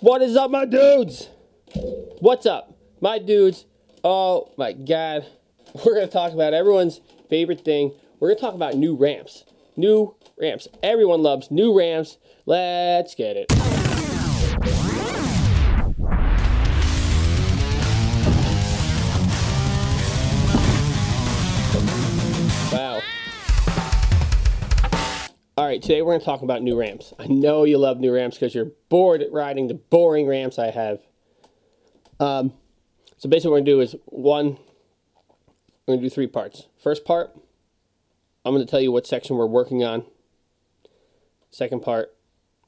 What is up, my dudes? What's up, my dudes? Oh my god. We're going to talk about everyone's favorite thing. We're going to talk about new ramps. New ramps. Everyone loves new ramps. Let's get it. Right, today we're going to talk about new ramps. I know you love new ramps because you're bored at riding the boring ramps I have. Um, so basically, what we're going to do is one, we're going to do three parts. First part, I'm going to tell you what section we're working on. Second part,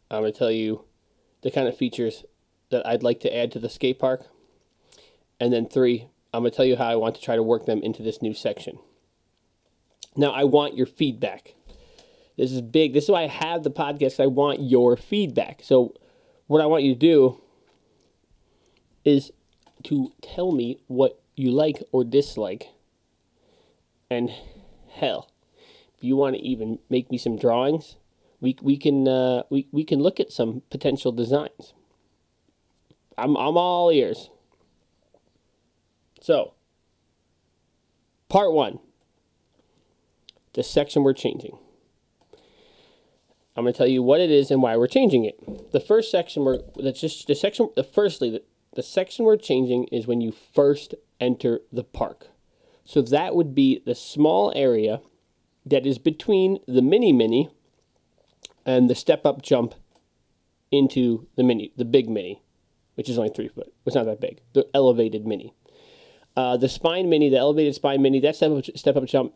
I'm going to tell you the kind of features that I'd like to add to the skate park. And then three, I'm going to tell you how I want to try to work them into this new section. Now, I want your feedback. This is big. This is why I have the podcast. I want your feedback. So, what I want you to do is to tell me what you like or dislike. And hell, if you want to even make me some drawings, we, we can uh, we, we can look at some potential designs. I'm I'm all ears. So, part one the section we're changing. I'm going to tell you what it is and why we're changing it. The first section we're that's just the section the firstly the, the section we're changing is when you first enter the park. So that would be the small area that is between the mini mini and the step up jump into the mini, the big mini, which is only three foot. It's not that big. The elevated mini. Uh, the spine mini, the elevated spine mini, that step up, step up jump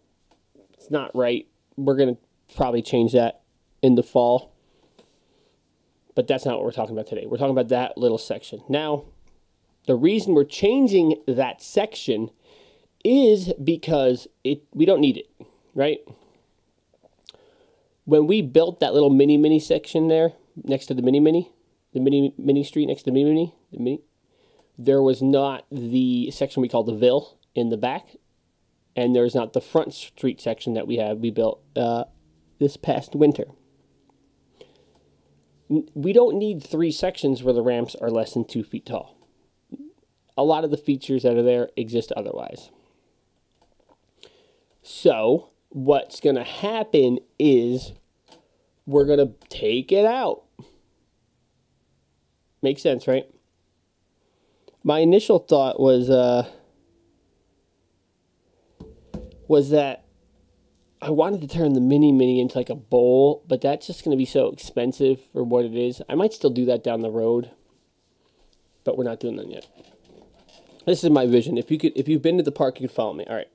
it's not right. We're going to probably change that in the fall. But that's not what we're talking about today. We're talking about that little section. Now, the reason we're changing that section is because it we don't need it, right? When we built that little mini mini section there next to the mini mini, the mini mini street next to the mini mini, the mini, there was not the section we call the Ville in the back and there's not the front street section that we have we built uh, this past winter. We don't need three sections where the ramps are less than two feet tall. A lot of the features that are there exist otherwise. So, what's going to happen is we're going to take it out. Makes sense, right? My initial thought was uh, was that I wanted to turn the mini mini into like a bowl, but that's just going to be so expensive for what it is. I might still do that down the road, but we're not doing that yet. This is my vision. If you could, if you've been to the park, you can follow me. All right,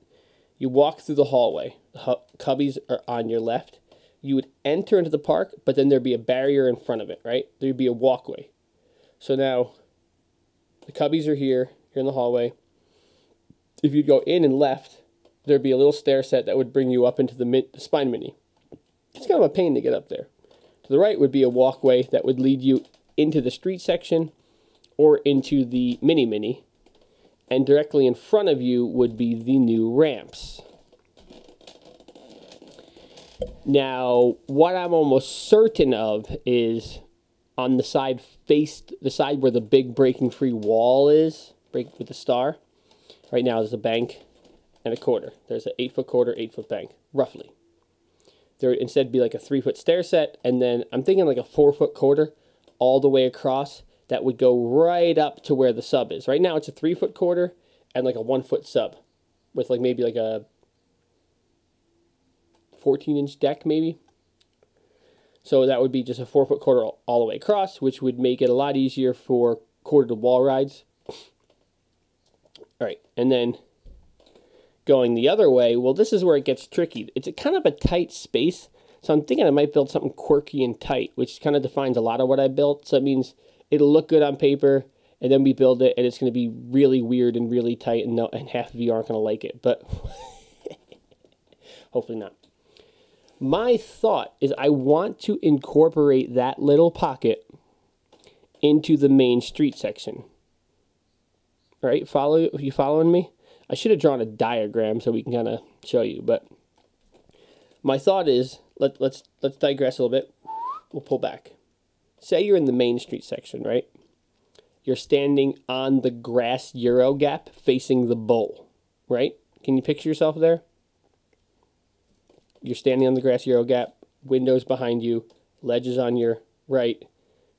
you walk through the hallway. The cubbies are on your left. You would enter into the park, but then there'd be a barrier in front of it. Right, there'd be a walkway. So now, the cubbies are here. Here in the hallway. If you go in and left, there'd be a little stair set that would bring you up into the, mid, the spine mini. It's kind of a pain to get up there. To the right would be a walkway that would lead you into the street section or into the mini mini. And directly in front of you would be the new ramps. Now, what I'm almost certain of is on the side faced the side where the big breaking free wall is, break with the star. Right now there's a bank and a quarter. There's an eight foot quarter, eight foot bank, roughly. There instead be like a three foot stair set, and then I'm thinking like a four foot quarter all the way across that would go right up to where the sub is. Right now it's a three foot quarter and like a one foot sub with like maybe like a 14 inch deck maybe. So that would be just a four foot quarter all, all the way across, which would make it a lot easier for quarter to wall rides. All right, and then going the other way, well, this is where it gets tricky. It's a kind of a tight space, so I'm thinking I might build something quirky and tight, which kind of defines a lot of what I built. So it means it'll look good on paper, and then we build it, and it's going to be really weird and really tight, and, no, and half of you aren't going to like it, but hopefully not. My thought is I want to incorporate that little pocket into the main street section. All right, follow you following me? I should have drawn a diagram so we can kind of show you, but my thought is let, let's let's digress a little bit. We'll pull back. Say you're in the main street section, right? you're standing on the grass Euro gap facing the bowl, right? Can you picture yourself there? You're standing on the grass Euro gap, windows behind you, ledges on your right,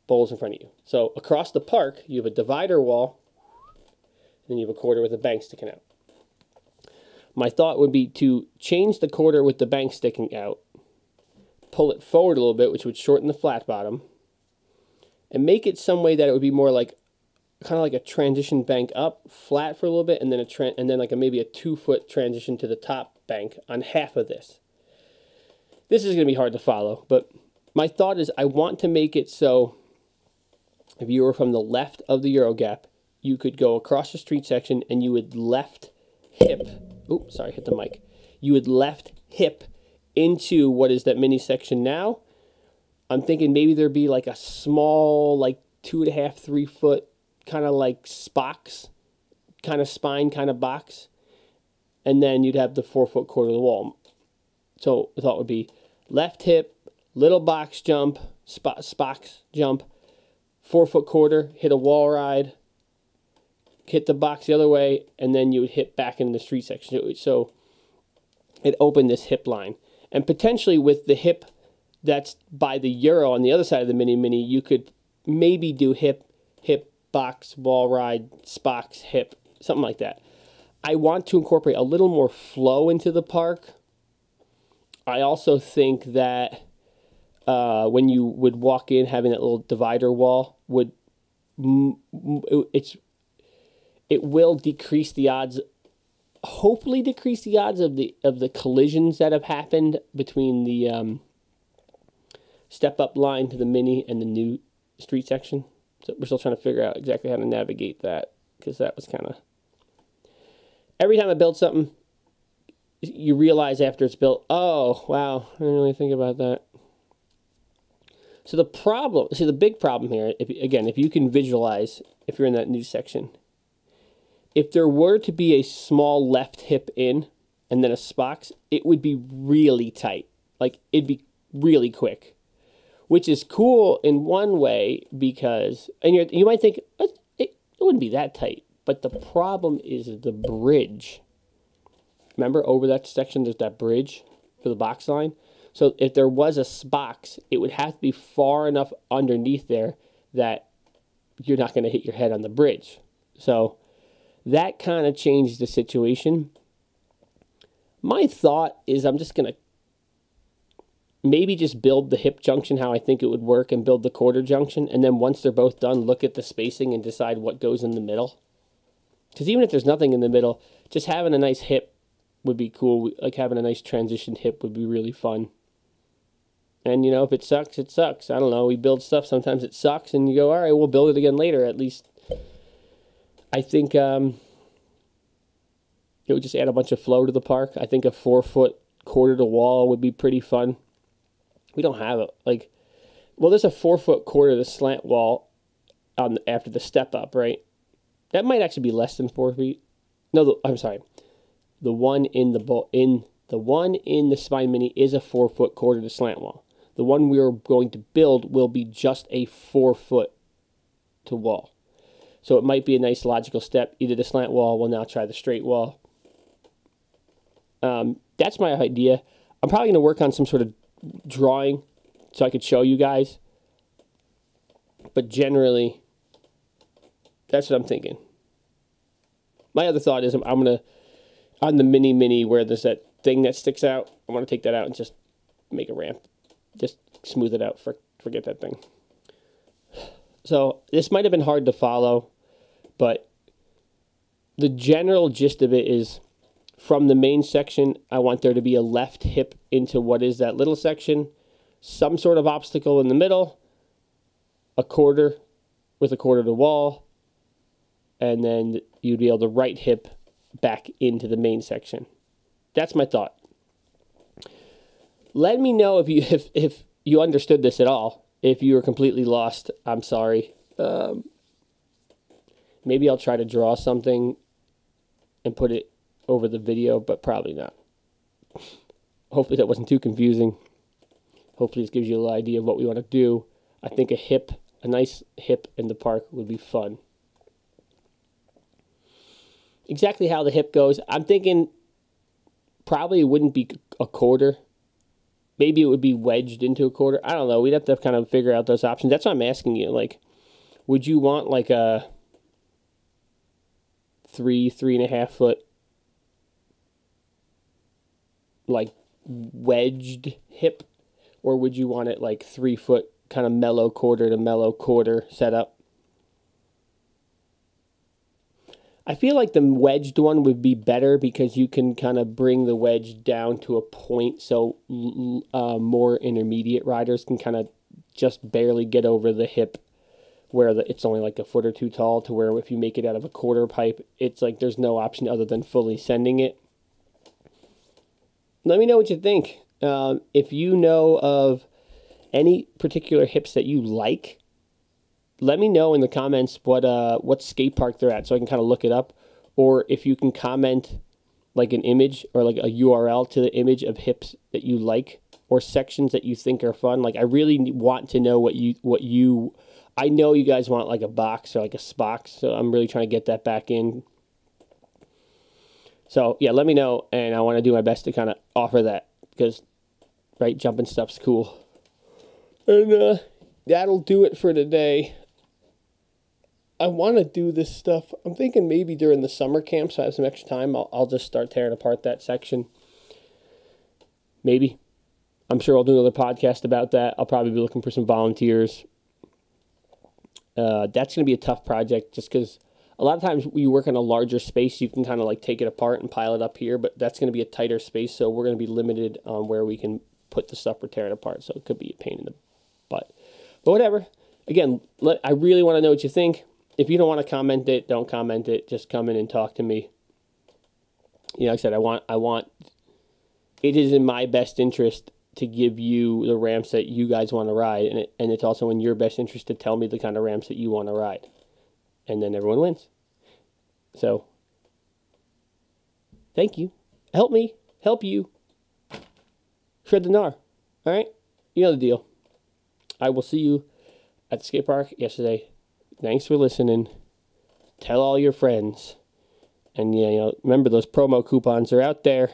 bowls in front of you. So across the park, you have a divider wall, and then you have a quarter with a bank sticking out. My thought would be to change the quarter with the bank sticking out, pull it forward a little bit, which would shorten the flat bottom, and make it some way that it would be more like kind of like a transition bank up flat for a little bit and then a tra- and then like a maybe a two foot transition to the top bank on half of this. This is going to be hard to follow but my thought is i want to make it so if you were from the left of the euro gap you could go across the street section and you would left hip oh sorry hit the mic you would left hip into what is that mini section now i'm thinking maybe there'd be like a small like two and a half three foot kind of like Spox kind of spine kind of box. And then you'd have the four foot quarter of the wall. So the thought would be left hip, little box jump, spot, Spox jump, four foot quarter, hit a wall ride, hit the box the other way, and then you would hit back in the street section. So it opened this hip line. And potentially with the hip that's by the Euro on the other side of the mini mini, you could maybe do hip, hip, box, wall ride, Spox, hip, something like that. I want to incorporate a little more flow into the park. I also think that uh, when you would walk in, having that little divider wall would it's it will decrease the odds hopefully decrease the odds of the of the collisions that have happened between the um, step up line to the mini and the new street section so we're still trying to figure out exactly how to navigate that because that was kind of every time I build something, you realize after it's built, oh wow, I didn't really think about that. So the problem, see the big problem here, if again, if you can visualize, if you're in that new section, if there were to be a small left hip in and then a Spox, it would be really tight. Like it'd be really quick which is cool in one way because, and you you might think uh, it, it wouldn't be that tight, but the problem is the bridge. Remember, over that section, there's that bridge for the box line. So if there was a Spox, it would have to be far enough underneath there that you're not going to hit your head on the bridge. So that kind of changed the situation. My thought is I'm just going to maybe just build the hip junction how I think it would work and build the quarter junction. And then once they're both done, look at the spacing and decide what goes in the middle. Because even if there's nothing in the middle, just having a nice hip would be cool. Like having a nice transitioned hip would be really fun. And, you know, if it sucks, it sucks. I don't know. We build stuff. Sometimes it sucks. And you go, all right, we'll build it again later. At least I think um, it would just add a bunch of flow to the park. I think a four foot quarter to wall would be pretty fun. We don't have it. Like, well, there's a four foot quarter the slant wall on after the step up, right? That might actually be less than four feet. No, the, I'm sorry. The one in the ball in the one in the spine mini is a four foot quarter to slant wall. The one we are going to build will be just a four foot to wall. So it might be a nice logical step. Either the slant wall, we'll now try the straight wall. Um, that's my idea. I'm probably going to work on some sort of drawing so I could show you guys. But generally, that's what I'm thinking. My other thought is I'm, I'm going to, on the mini mini where there's that thing that sticks out, I want to take that out and just make a ramp. Just smooth it out. For, forget that thing. So this might have been hard to follow, but the general gist of it is from the main section, I want there to be a left hip into what is that little section, some sort of obstacle in the middle, a quarter with a quarter to wall, and then you'd be able to right hip back into the main section. That's my thought. Let me know if you if, if you understood this at all. If you were completely lost, I'm sorry. Um, maybe I'll try to draw something and put it over the video, but probably not. Hopefully that wasn't too confusing. Hopefully this gives you a little idea of what we want to do. I think a hip, a nice hip in the park would be fun. exactly how the hip goes. I'm thinking probably it wouldn't be a quarter. Maybe it would be wedged into a quarter. I don't know. We'd have to kind of figure out those options. That's why I'm asking you. Like, would you want like a three, three and a half foot, like wedged hip, or would you want it like three foot, kind of mellow quarter to mellow quarter setup? I feel like the wedged one would be better because you can kind of bring the wedge down to a point so uh, more intermediate riders can kind of just barely get over the hip where the, it's only like a foot or two tall to where if you make it out of a quarter pipe, it's like there's no option other than fully sending it. Let me know what you think. Um, if you know of any particular hips that you like, let me know in the comments what uh what skate park they're at so I can kind of look it up. Or if you can comment like an image or like a URL to the image of hips that you like or sections that you think are fun. Like I really want to know what you what you I know you guys want like a box or like a spox, so I'm really trying to get that back in. So yeah, let me know, and I want to do my best to kind of offer that because, right, jumping stuff's cool. And uh, that'll do it for today. I want to do this stuff. I'm thinking maybe during the summer camp, so I have some extra time. I'll, I'll just start tearing apart that section. Maybe. I'm sure I'll do another podcast about that. I'll probably be looking for some volunteers. Uh, that's going to be a tough project just because a lot of times you work in a larger space, you can kind of like take it apart and pile it up here, but that's going to be a tighter space, so we're going to be limited on where we can put the stuff we're tearing apart, so it could be a pain in the butt. But whatever. Again, let, I really want to know what you think. If you don't want to comment it, don't comment it. Just come in and talk to me. You know, like I said, I want, I want. It is in my best interest to give you the ramps that you guys want to ride, and it, and it's also in your best interest to tell me the kind of ramps that you want to ride, and then everyone wins. So, thank you. Help me. Help you. Shred the gnar. All right? You know the deal. I will see you at the skate park yesterday. Thanks for listening. Tell all your friends. And yeah, you know, remember those promo coupons are out there.